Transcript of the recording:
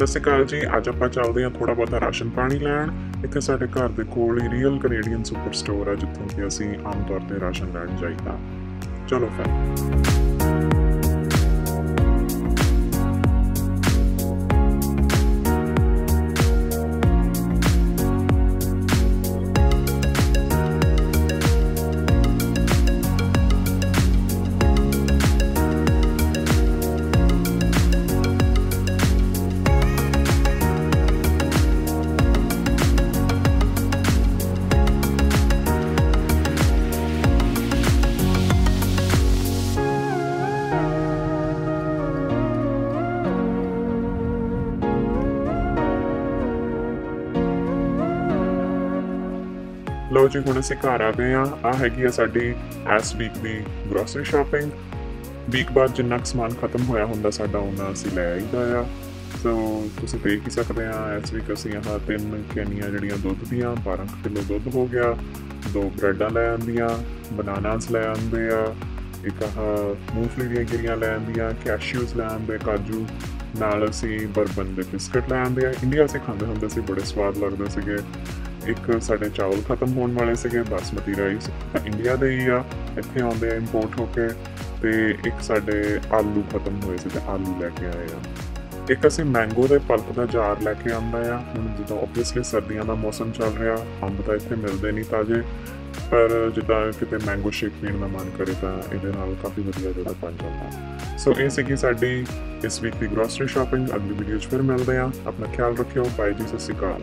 ਸਤਿ ਸ਼੍ਰੀ ਅਕਾਲ ਜੀ। ਅੱਜ ਆਪਾਂ ਚੱਲਦੇ ਹਾਂ ਥੋੜਾ ਬਹੁਤਾ ਰਾਸ਼ਨ ਪਾਣੀ ਲੈਣ। ਇੱਥੇ ਸਾਡੇ ਘਰ ਦੇ ਕੋਲ ਹੀ ਰੀਅਲ ਕੈਨੇਡੀਅਨ ਸੁਪਰ ਸਟੋਰ ਹੈ ਜਿੱਥੋਂ ਕਿ ਅਸੀਂ ਆਮ ਤੌਰ ਤੇ ਰਾਸ਼ਨ ਲੈਣ ਜਾਈਦਾ। ਚਲੋ ਫਿਰ। ਲਓ ਜੀ, ਹੁਣ ਅਸੀਂ ਘਰ ਆ ਗਏ ਆ ਆ ਹੈਗੀ ਆ ਸਾਡੀ ਇਸ ਵੀਕ ਦੀ ਗਰੋਸਰੀ ਸ਼ਾਪਿੰਗ ਵੀਕ ਬਾਅਦ ਜਿੰਨਾ ਕੁ ਸਮਾਨ ਖਤਮ ਹੋਇਆ ਹੁੰਦਾ ਸਾਡਾ ਉਹਨਾਂ ਅਸੀਂ ਲੈ ਆਈਦਾ ਆ। ਸੋ ਤੁਸੀਂ ਦੇਖ ਹੀ ਸਕਦੇ ਆ, ਇਸ ਵੀਕ ਅਸੀਂ ਆਹ ਤਿੰਨ ਕੈਨੀਆਂ ਜਿਹੜੀਆਂ ਦੁੱਧ ਦੀਆਂ 12 ਕਿਲੋ ਦੁੱਧ ਹੋ ਗਿਆ। ਦੋ ਬ੍ਰੈਡਾਂ ਲੈ ਆਂਦੀਆਂ, ਬਨਾਨਾਸ ਲੈ ਆਂਦੇ ਆ। ਇੱਕ ਆਹ ਮੂੰਗਫਲੀ ਦੀਆਂ ਗਿਰੀਆਂ ਲੈ ਆਂਦੀਆਂ ਕੈਸ਼ਿਊਜ਼ ਲੈ ਆਂਦੇ, ਕਾਜੂ। ਨਾਲ ਅਸੀਂ ਬਰਬਨ ਦੇ ਬਿਸਕਟ ਲੈ ਆਂਦੇ ਆ। ਇੰਡੀਆ ਅਸੀਂ ਖਾਂਦੇ ਹੁੰਦੇ ਸੀ, ਬੜੇ ਸਵਾਦ ਲੱਗਦੇ ਸੀਗੇ। ਇੱਕ ਸਾਡੇ ਚਾਵਲ ਖਤਮ ਹੋਣ ਵਾਲੇ ਸੀਗੇ, ਬਾਸਮਤੀ ਰਾਈਸ। ਇੰਡੀਆ ਦੇ ਹੀ ਆ, ਇੱਥੇ ਆਉਂਦੇ ਆ ਇੰਪੋਰਟ ਹੋ ਕੇ, ਤੇ ਇੱਕ ਸਾਡੇ ਆਲੂ ਖਤਮ ਹੋਏ ਸੀ ਤੇ ਆਲੂ ਲੈ ਕੇ ਆਏ ਆ। ਇੱਕ ਅਸੀਂ ਮੈਂਗੋ ਦੇ ਪਲਪ ਦਾ ਜਾਰ ਲੈ ਕੇ ਆਂਦਾ ਆ। ਹੁਣ ਜਦੋਂ ਆਬਵੀਅਸਲੀ ਸਰਦੀਆਂ ਦਾ ਮੌਸਮ ਚੱਲ ਰਿਹਾ, ਅੰਬ ਤਾਂ ਇੱਥੇ ਮਿਲਦੇ ਨਹੀਂ ਤਾਜ਼ੇ। ਪਰ ਜਿੱਦਾਂ ਕਿਤੇ ਮੈਂਗੋ ਸ਼ੇਕ ਪੀਣ ਦਾ ਮਨ ਕਰੇ ਤਾਂ ਇਹਦੇ ਨਾਲ ਕਾਫੀ ਵਧੀਆ ਜਿਹੜਾ ਬਣ ਜਾਂਦਾ। ਸੋ ਇਹ ਸੀਗੀ ਸਾਡੀ ਇਸ ਵੀਕ ਦੀ ਗਰੋਸਰੀ ਸ਼ਾਪਿੰਗ ਅਗਲੀ ਵੀਡੀਓ 'ਚ ਫਿਰ ਮਿਲਦੇ ਆ ਆਪਣਾ ਖਿਆਲ ਰੱਖਿਓ। ਬਾਈ ਜੀ, ਸਤਿ ਸ਼੍ਰੀ ਅਕਾਲ।